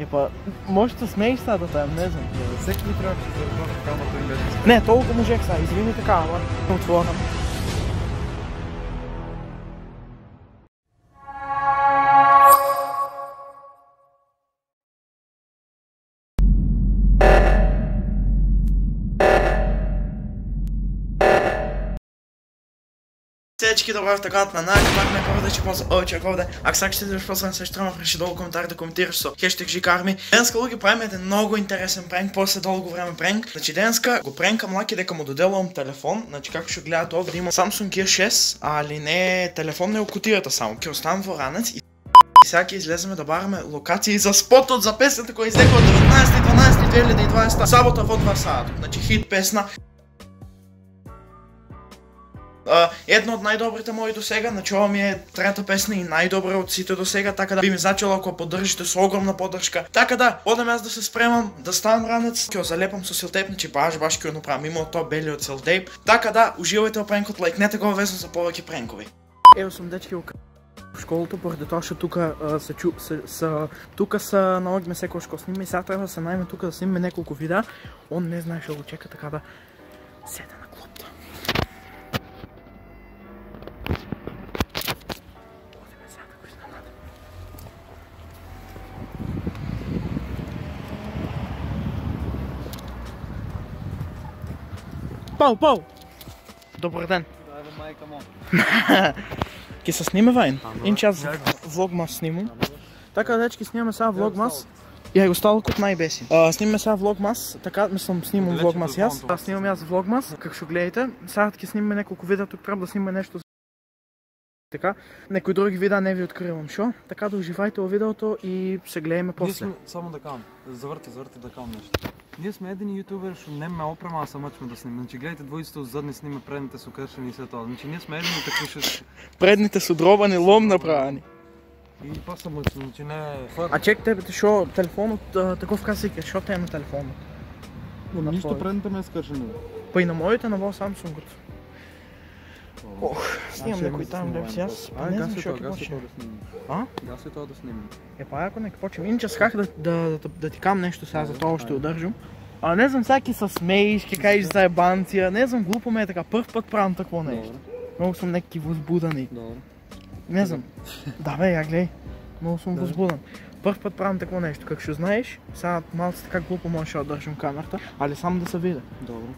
Епа, може да се смееш сега да тая, не знам. Всеки ми трябваше да камата им беше скъпа. Не, толкова можех сега, извини така, ама отворям. Всички добре в така на нас, пак ме първо да ще ползва очи, ако да. Ако сега ще да ползвам също трябва да долу коментар да коментираш со хештег Жикарми. Денска луги правим един много интересен пренк, после дълго време пренк. Значи денска го пренкам лаки дека му доделвам телефон, значи как ще гледа това да има Samsung Gear 6, али не телефон не окутията само. Ке оставам во и и ќе излеземе да бараме локации за спотот за песната која изтекла 19.12.2020 сабота во 2 сата. Значи хит песна. Едно од најдобрите мои до сега, значи ми е трета песна и најдобра од сите до сега, така да би ми зачело ако ја поддржите со огромна поддршка. Така да, одам јас да се спремам, да ставам ранец, ќе залепам со силтейп, значи баш баш ќе ја направам, има тоа белиот силтейп. Така да, уживајте во пренкот, лайкнете го везно за повеќе пренкови. Ево сум дечки в школата, поради тоа што тука а, се чу, се, се, тука се наоѓаме секој и сега треба да се најме тука да снимаме неколку видеа. Он не знае што го чека, така да седе Пау, пау! Добър ден! Да, бе, майка му. Ке се снима Вайн? Ама, Инче аз как? влогмас снимам. Така дечки снимаме сега влогмас. Я го стало кот най-беси. Снимаме сега влогмас, така мислам снимам влогмас и аз. Аз снимам аз влогмас, как ще гледате. Сега таки снимаме неколко видеа, тук трябва да снимаме нещо. Така, некои други видеа не ви откривам шо. Така да уживайте във видеото и се гледаме после. само да кажам, завърти, завърти да кажам нещо. Ние сме един ютубер, што не ме опрема, а мъчме да снимаме. Значи гледайте двоицата отзад не снима предните са окръшени и след това. Значи ние сме един такви ще... Предните са дробани, лом направени. И па се мъчим, значи не е... А чек тебе, шо телефонът, а, таков казик е, шо те е на телефона? Нищо Нищо предните ме е скършено. Па и на моите, на моят Samsung. Ох, снимам Значи, некои там лепси, аз па А, не знам гаси почне. да. А? Гаси това да снимем. Е, па ако нека почнем. Иначе сках да, да, да, да ти кам нещо сега, за това ще удържам. А не знам, всяки са смееш, ке кажеш за ебанция, не знам, глупо ме е така, първ път правим такво нещо. Много съм некакви възбудани. Не знам. Да бе, я гледай. Много съм Да. възбуден. Първ път правим такво нещо. Как ще знаеш, сега малко така глупо може да държим камерата, али само да се видя. Добре.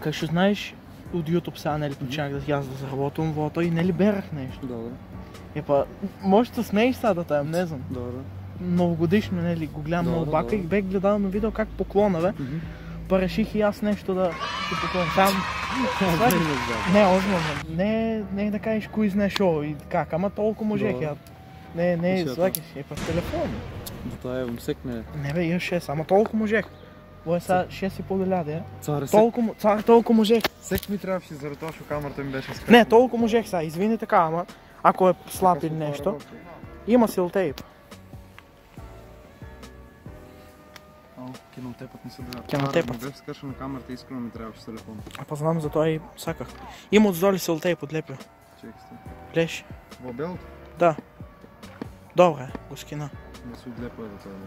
Как ще знаеш, от YouTube сега, нали, почнах да аз да заработвам в и нали берах нещо. Добре. Епа, може да се смееш сега да таям, не знам. Добре. Новогодишно, нали, го гледам Добре, много бака добре. и бех гледал на видео как поклона, бе. Па реших и аз нещо да ти поклон. Сам... Не, озно, не, не да кажеш кои знае шо и как, ама толкова можех я. Не, не, Шето. свакаш, е па с телефон. Да това е, умсекне. Не бе, я 6, ама толкова можех. Je sad 6,5 ja? Царе, сек, Толкова, цар, толкова можех. сек ми трябваше заради това, защото камерата ми беше скъпа. Не, толкова можех сега, извини така, ама ако е слаб или нещо, има силтейп. Кинотепът не се дава. Кинотепът. Не бе скършена камерата, искрено ми трябваше телефон. А па знам, затова и саках. Има отзоли силтейп отлепил. Чекай сте. Гледаш? В белото? Да. Добре, го скина. Да се отлепа е за това. да.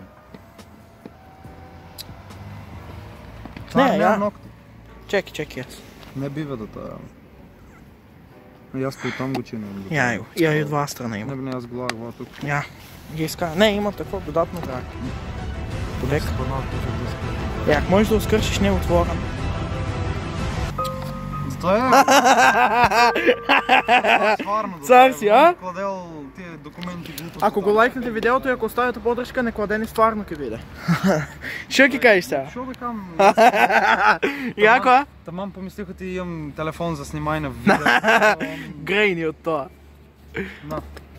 Не, Това няма я- ногти. Чекай, чекай аз. Не бива да та... И аз по там го чинам. Я го. Я и от два страна има. Не бе, не, аз го лагва тук. Я. Ги иска. Не, има такова додатно трябва. Подек. Скърши. Е, ако можеш да го скършиш, не е. Стой, бе! Сварно да Цар си, а? Ако го лайкнете видеото и ако оставите поддръжка, не кладени стварно ке биде. Ще ги кажеш сега. Що да кам? Яко, а? Таман помислиха ти имам телефон за снимай на видео. Грейни от това.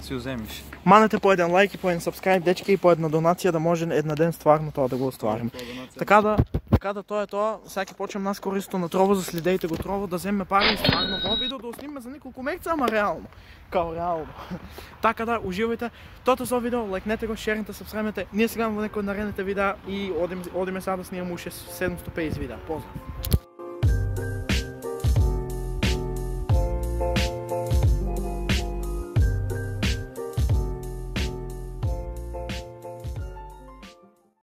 Си вземеш. Манете по един лайк и по един сабскрайб, дечки и по една донация да може една ден стварно това да го остварим. Така да, така да то е това, всяки почвам нас користо на Трово, заследейте го Трово, да вземе пари и стварно това видео да го снимем за няколко месеца, ама реално. Као реално. така да, уживайте. Тото за видео, лайкнете го, шернете, сабскрайбнете. Ние сега в някои наредните видеа и одим, одиме сега да снимам уши 750 видеа. Поздрав!